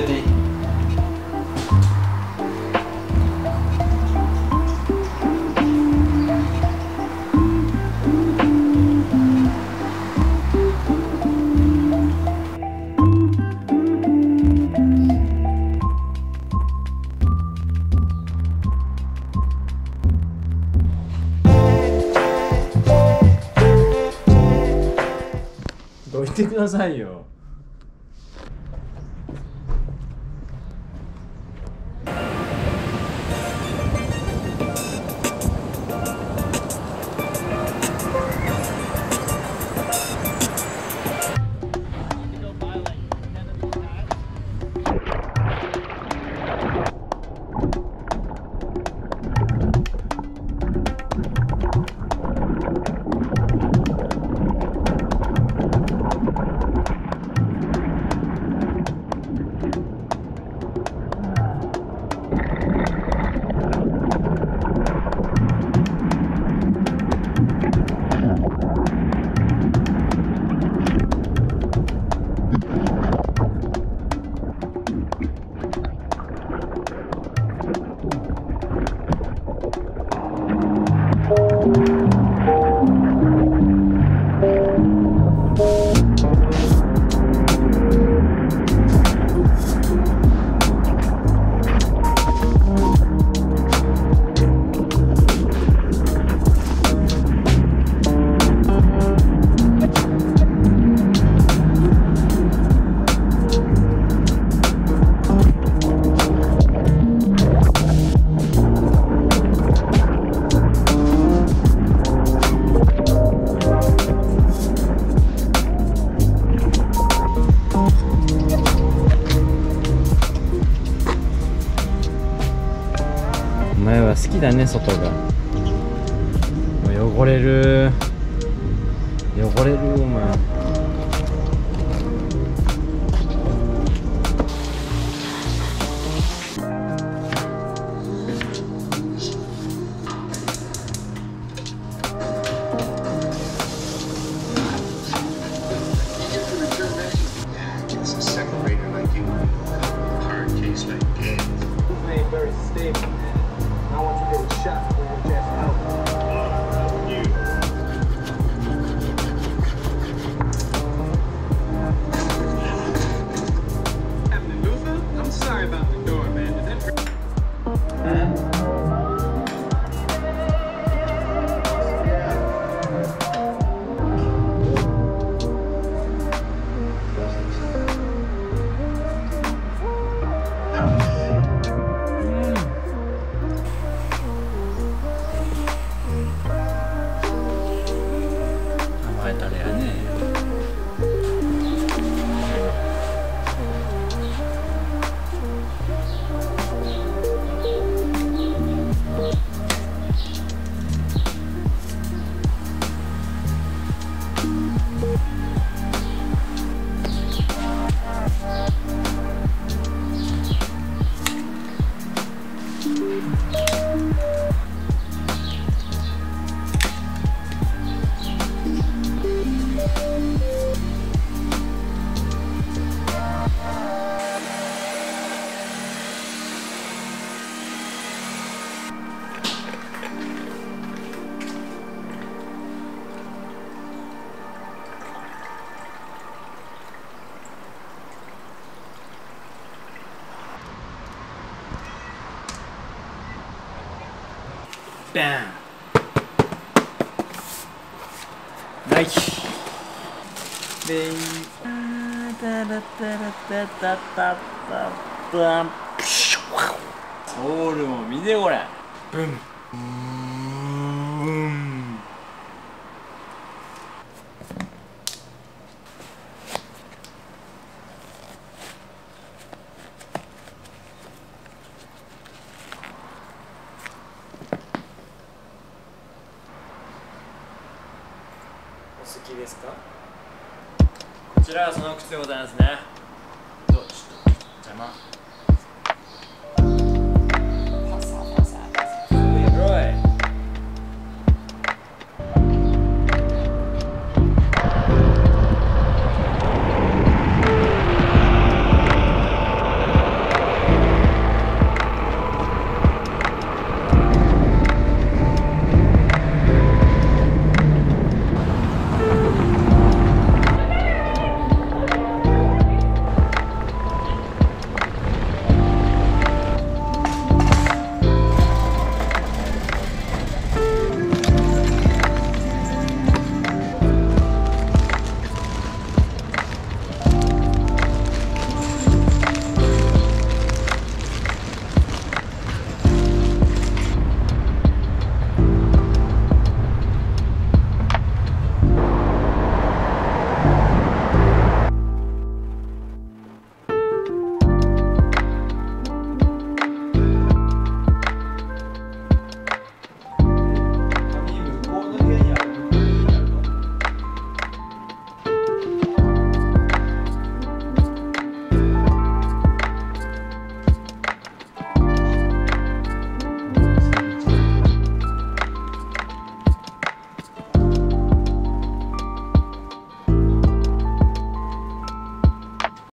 れていい？どいてくださいよ。好きだね外が。もう汚れる。汚れるお前。バン。ナイス。でタラタラタタタタタン。プシュワソウルも見てこれブン。ブン好きですか？こちらはその靴でございますね。どう？ちょっと邪魔。